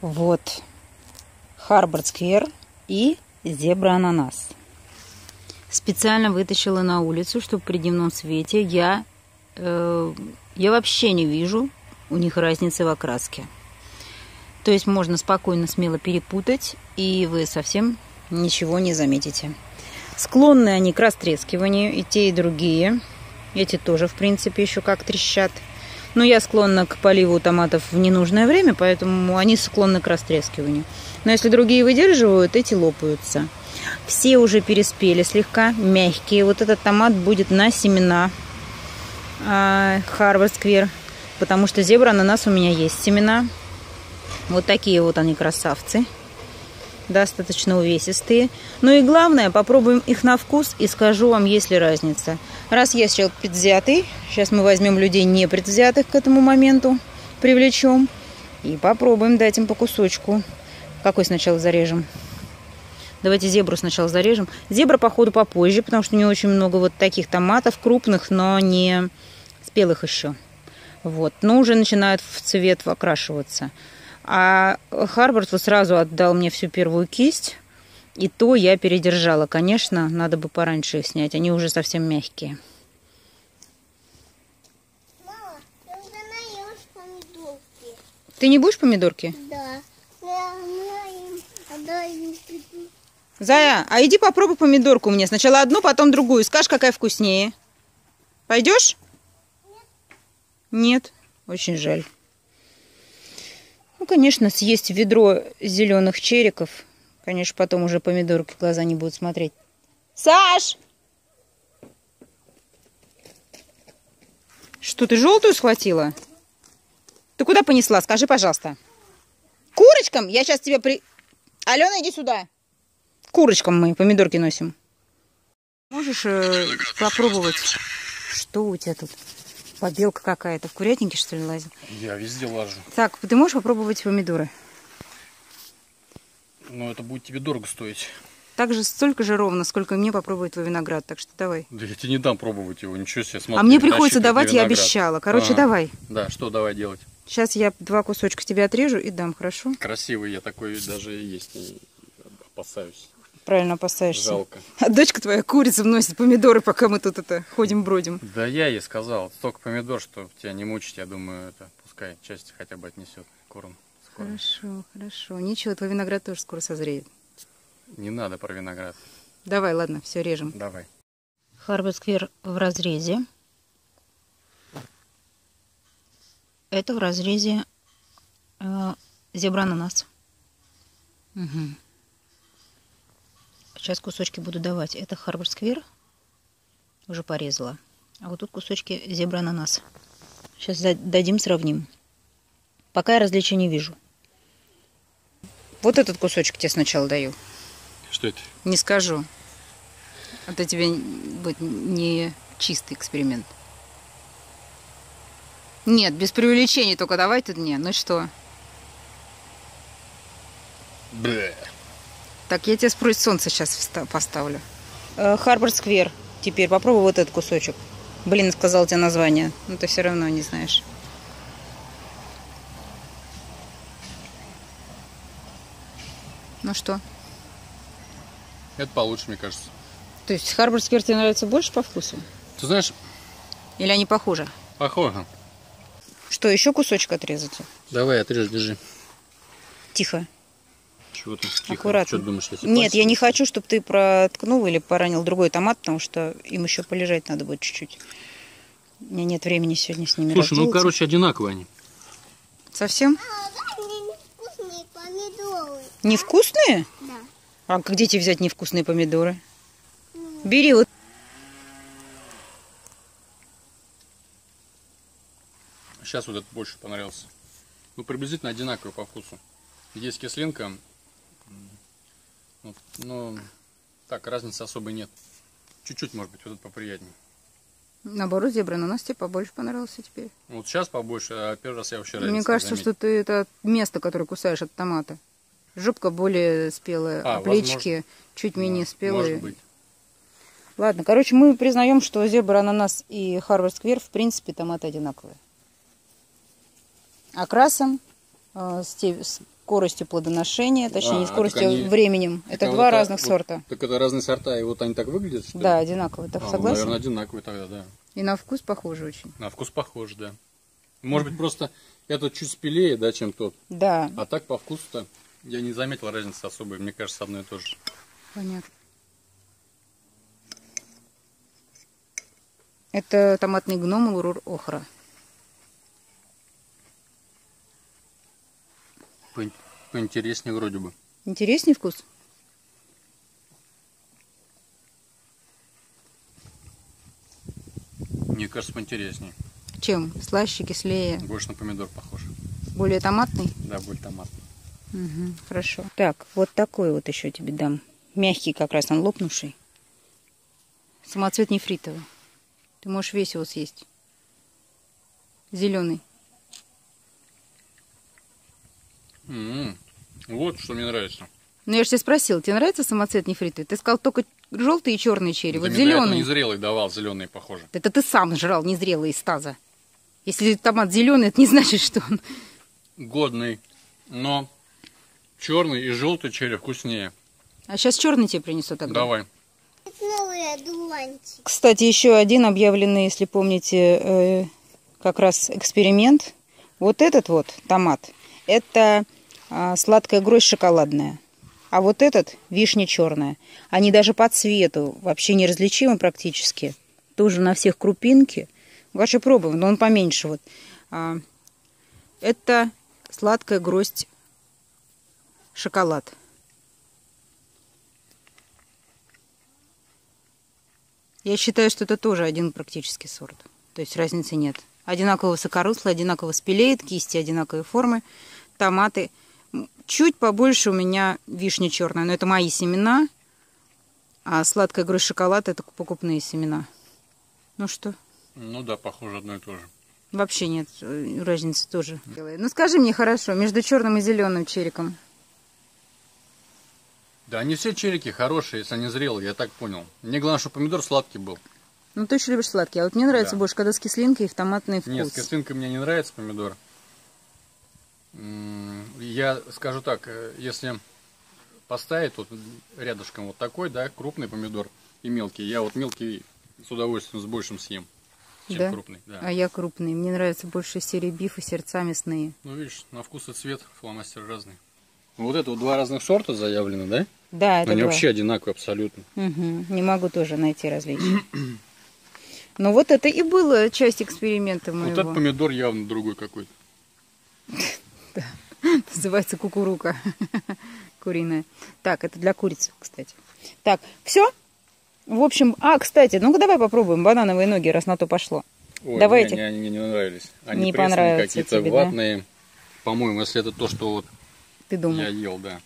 Вот Харбард Сквер и зебра ананас. Специально вытащила на улицу, чтобы при дневном свете я, э, я вообще не вижу у них разницы в окраске. То есть можно спокойно, смело перепутать, и вы совсем ничего не заметите. Склонны они к растрескиванию, и те, и другие. Эти тоже, в принципе, еще как трещат. Но я склонна к поливу томатов в ненужное время, поэтому они склонны к растрескиванию. Но если другие выдерживают, эти лопаются. Все уже переспели слегка, мягкие. Вот этот томат будет на семена Харвард Сквер, потому что зебра ананас у меня есть семена. Вот такие вот они красавцы. Достаточно увесистые. Ну и главное, попробуем их на вкус и скажу вам, есть ли разница. Раз я человек предвзятый, сейчас мы возьмем людей не предвзятых к этому моменту, привлечем. И попробуем дать им по кусочку. Какой сначала зарежем? Давайте зебру сначала зарежем. Зебра, походу, попозже, потому что у нее очень много вот таких томатов крупных, но не спелых еще. Вот. Но уже начинают в цвет окрашиваться. А Харвард вот сразу отдал мне всю первую кисть. И то я передержала. Конечно, надо бы пораньше их снять. Они уже совсем мягкие. Мама, ты уже наешь помидорки. Ты не будешь помидорки? Да. Зая, а иди попробуй помидорку мне. Сначала одну, потом другую. Скажешь, какая вкуснее. Пойдешь? Нет. Очень жаль. Ну, конечно, съесть ведро зеленых чериков. Конечно, потом уже помидорки в глаза не будут смотреть. Саш! Что, ты желтую схватила? Ты куда понесла? Скажи, пожалуйста. Курочкам? Я сейчас тебе при... Алена, иди сюда. Курочкам мы помидорки носим. Можешь э, попробовать, что у тебя тут? Побелка какая-то. В курятнике, что ли, лазил? Я везде лажу. Так, ты можешь попробовать помидоры? Но это будет тебе дорого стоить. Так же столько же ровно, сколько мне попробовать твой виноград. Так что давай. Да я тебе не дам пробовать его, ничего себе. Смотри, а мне приходится давать, я обещала. Короче, Ага. давай. Да, что давай делать? Сейчас я два кусочка тебе отрежу и дам, хорошо? Красивый я такой даже есть опасаюсь. Правильно поставишься. Жалко. А дочка твоя курица вносит помидоры, пока мы тут это ходим бродим. Да я ей сказал, столько помидор, что тебя не мучить, я думаю, это пускай часть хотя бы отнесет корм. скоро. Хорошо, хорошо. Ничего, твой виноград тоже скоро созреет. Не надо про виноград. Давай, ладно, все режем. Давай. Харборд Сквер в разрезе. Это в разрезе э, зебра ананас. Угу. Сейчас кусочки буду давать. Это Харборд Сквер. Уже порезала. А вот тут кусочки зебра ананас. Сейчас дадим, сравним. Пока я различия не вижу. Вот этот кусочек тебе сначала даю. Что это? Не скажу. Это тебе будет не чистый эксперимент. Нет, без преувеличений только давай тут мне. Ну что? Бля. Так, я тебе спросить солнце сейчас поставлю. Харборд Сквер. Теперь попробуй вот этот кусочек. Блин, сказал тебе название. Но ты все равно не знаешь. Ну что? Это получше, мне кажется. То есть Харборд Сквер тебе нравится больше по вкусу? Ты знаешь, Или они похожи? похоже. Что, еще кусочек отрезать? Давай, отрежь, держи. Тихо. Чего? Тихо. Аккуратно. Что ты думаешь, тебе Нет, я не хочу, чтобы ты проткнул или поранил другой томат, потому что им еще полежать надо будет чуть-чуть. У меня нет времени сегодня с ними Слушай, ну, разделаться. короче, одинаковые они. Совсем? А, невкусные помидоры. Невкусные? Да. А где тебе взять невкусные помидоры? Бери вот. Сейчас вот этот больше понравился. Ну, приблизительно одинаковый по вкусу. Есть кислинка. Вот, Но так, разницы особой нет. Чуть-чуть, может быть, вот этот поприятнее. Наоборот, зебра ананас тебе побольше понравился теперь. Вот сейчас побольше, а первый раз я вообще Мне не кажется, заметил. что ты это место, которое кусаешь от томата. Жопка более спелая, А, а, плечики чуть менее Ну, спелые. Может быть. Ладно, короче, мы признаем, что зебра, ананас и Харвард Сквер, в принципе, томаты одинаковые. Окрасом, э, с те- с скоростью плодоношения, точнее А, не скоростью, они- временем. Так это вот два это- разных вот- сорта. Так это разные сорта, и вот они так выглядят, что ли? Да, одинаковые. Так А, ну, согласен? наверное, одинаковые тогда, да. И на вкус похожи очень. На вкус похож, да. Может быть, просто этот чуть спелее, да, чем тот. Да, А так по вкусу-то я не заметил разницы особой. Мне кажется, одно и то же. понятно. Это томатный гном лурур охра. Поин- Поинтереснее вроде бы. Интересный вкус? Мне кажется, поинтереснее. Чем? Слаще, кислее, Больше на помидор похож. более томатный? Да, более томатный. Угу, хорошо. Так, вот такой вот еще тебе дам. Мягкий как раз, он лопнувший. Самоцвет нефритовый. Ты можешь весь его съесть. Зеленый. М, Вот что мне нравится. Ну я же тебя спросил, тебе нравится самоцвет нефритовый? Ты сказал только желтый и черный черри. Вот до этого зеленый. незрелый давал, зеленый похоже. Это ты сам жрал незрелый из таза. Если томат зеленый, это не значит, что он... Годный, но черный и желтый черри вкуснее. А сейчас черный тебе принесу тогда. Давай. Кстати, еще один объявленный, если помните, э, как раз эксперимент. Вот этот вот томат, это сладкая гроздь шоколадная. А вот этот вишня черная. Они даже по цвету вообще неразличимы практически. Тоже на всех крупинки. Ваши пробуем, но он поменьше вот. А, это сладкая гроздь шоколад. Я считаю, что это тоже один практически сорт. То есть разницы нет. Одинаково высокорослый, одинаково спелеет, кисти одинаковой формы, томаты. Чуть побольше у меня вишня черная, но это мои семена. А сладкая гроздь шоколад это покупные семена. Ну что? Ну да, похоже одно и то же. Вообще нет э, разницы тоже. Ну скажи мне хорошо, между черным и зеленым чериком. Да, они все черики хорошие, если они зрелые, я так понял. Мне главное, чтобы помидор сладкий был. Ну ты еще любишь сладкий, а вот мне нравится Да. больше, когда с кислинкой и в томатный вкус. Нет, с кислинкой мне не нравится помидор. М, Я скажу так, э, если поставить вот рядышком вот такой, да, крупный помидор и мелкий, я вот мелкий с удовольствием с большим съем, чем Да? крупный. Да. А я крупный. Мне нравится больше серии биф и сердца мясные. Ну видишь, на вкус и цвет фломастер разный. Вот это вот два разных сорта заявлено, да? Да, это Они два. вообще одинаковые абсолютно. Мгм. Не могу тоже найти различия. Но вот это и было часть эксперимента Вот моего. этот помидор явно другой какой-то. Называется кукурука. Куриная. Так, это для курицы, кстати. Так, все? В общем, а, кстати, ну-ка давай попробуем банановые ноги, раз на то пошло. Ой, Давайте. Не, они мне не нравились. Они Не понравятся какие-то тебе, да? ватные. По-моему, если это то, что вот Ты думал? я ел, да.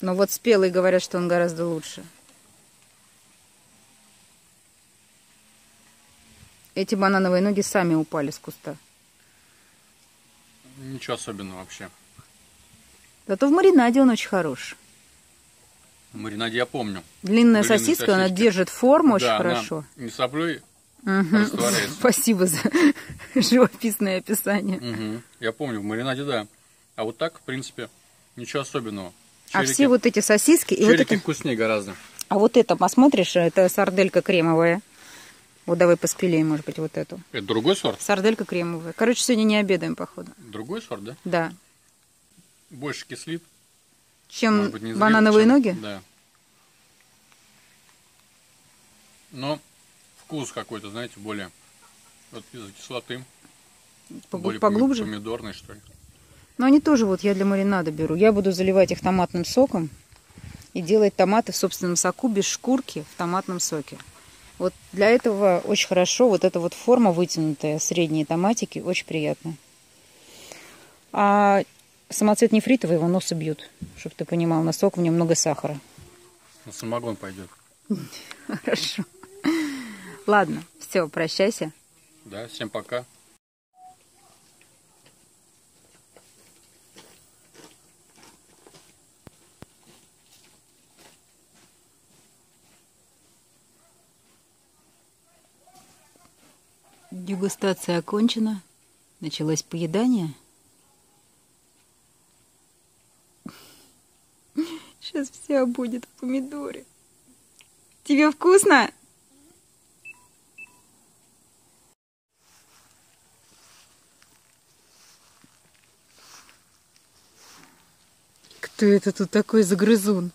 Но вот спелые говорят, что он гораздо лучше. Эти банановые ноги сами упали с куста. Ничего особенного вообще. Зато в маринаде он очень хорош. В маринаде я помню. Длинная Длинная сосиска, она сосиска. держит форму очень да, хорошо. Она не Мгм. растворяется. Спасибо за живописное описание. Мгм. Я помню, в маринаде, да. А вот так, в принципе, ничего особенного. А Черики- все вот эти сосиски и вот это, вкуснее гораздо. а вот это посмотришь, это сарделька кремовая. Вот давай поспелеем, может быть, вот эту. Это другой сорт? Сарделька кремовая. Короче, сегодня не обедаем, походу. Другой сорт, да? Да. Больше кислит. Чем быть, зрелый, банановые чем- ноги? Да. Но вкус какой-то, знаете, более вот из-за кислоты. Погу- более Поглубже? поми- Помидорный, что ли. Но они тоже вот я для маринада беру. Я буду заливать их томатным соком и делать томаты в собственном соку без шкурки в томатном соке. Вот для этого очень хорошо вот эта вот форма вытянутая, средние томатики, очень приятно. А самоцвет нефритовый его носы бьют, чтобы ты понимал, на сок в нем много сахара. На самогон пойдет. Хорошо. Ладно, все, прощайся. Да, всем пока. Дегустация окончена. Началось поедание. Сейчас вся будет в помидоре. Тебе вкусно? Кто это тут такой загрызун?